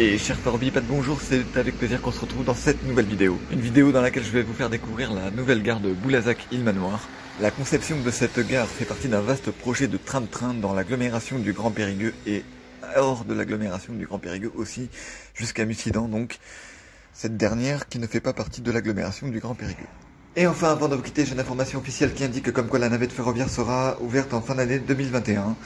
Et cher Forbipad, bonjour, c'est avec plaisir qu'on se retrouve dans cette nouvelle vidéo. Une vidéo dans laquelle je vais vous faire découvrir la nouvelle gare de Boulazac-Île-Manoir. La conception de cette gare fait partie d'un vaste projet de tram-train dans l'agglomération du Grand Périgueux et hors de l'agglomération du Grand Périgueux aussi, jusqu'à Mussidan donc. Cette dernière qui ne fait pas partie de l'agglomération du Grand Périgueux. Et enfin, avant de vous quitter, j'ai une information officielle qui indique comme quoi la navette ferroviaire sera ouverte en fin d'année 2021.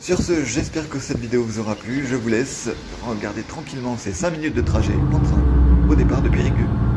Sur ce, j'espère que cette vidéo vous aura plu. Je vous laisse regarder tranquillement ces 5 minutes de trajet en train au départ de Périgueux.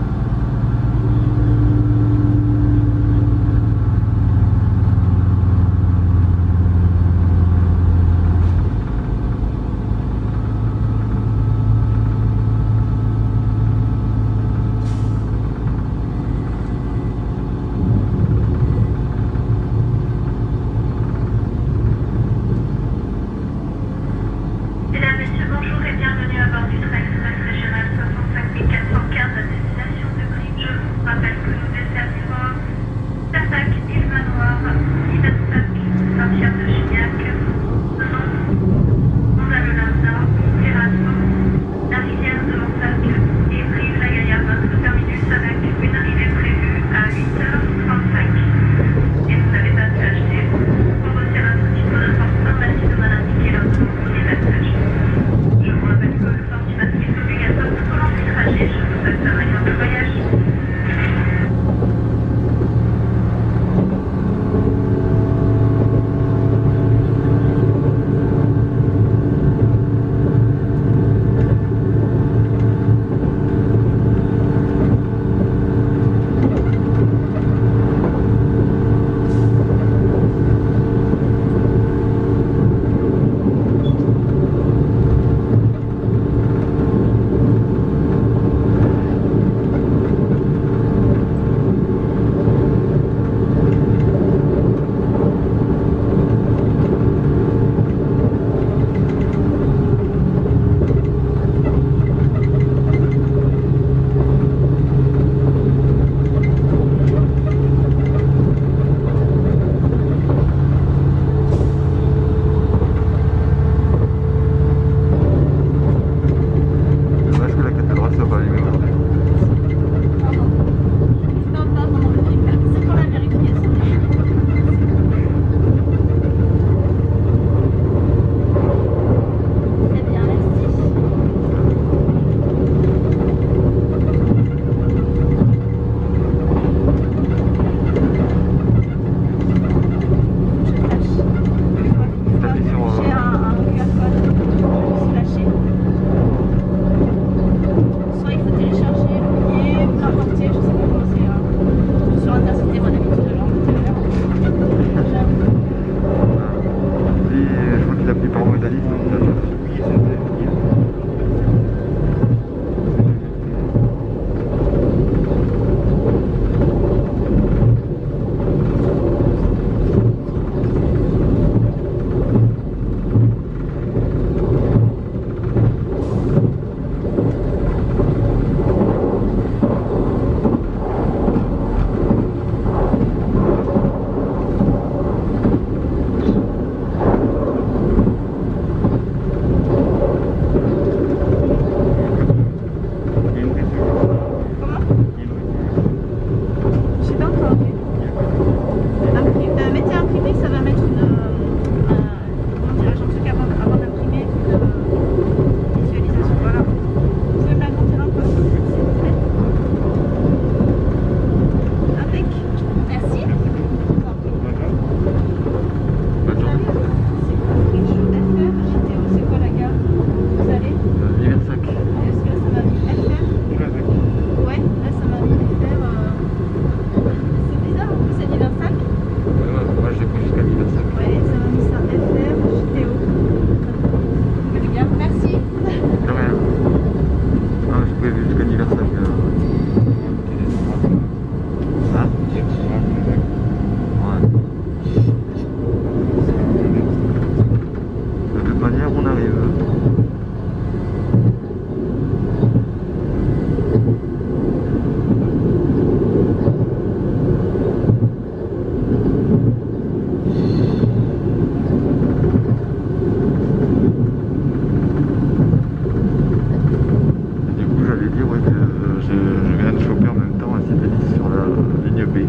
Hmm?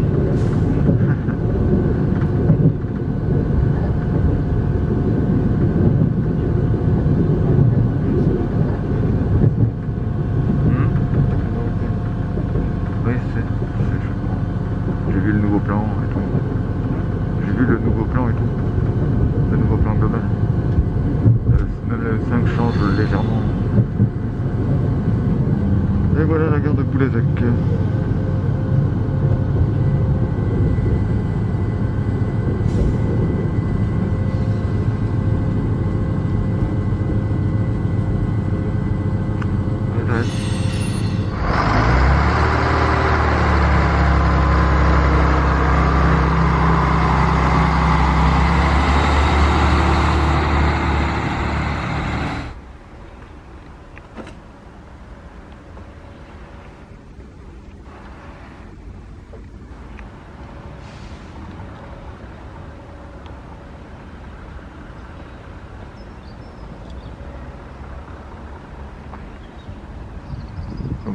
oui, c'est, J'ai vu le nouveau plan et tout. J'ai vu le nouveau plan et tout. Le nouveau plan global. Le 5 change légèrement. Et voilà la gare de Poulezac.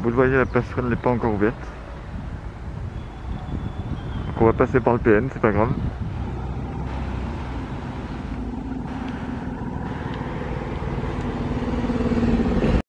Vous le voyez, la passerelle n'est pas encore ouverte. Donc on va passer par le PN, c'est pas grave.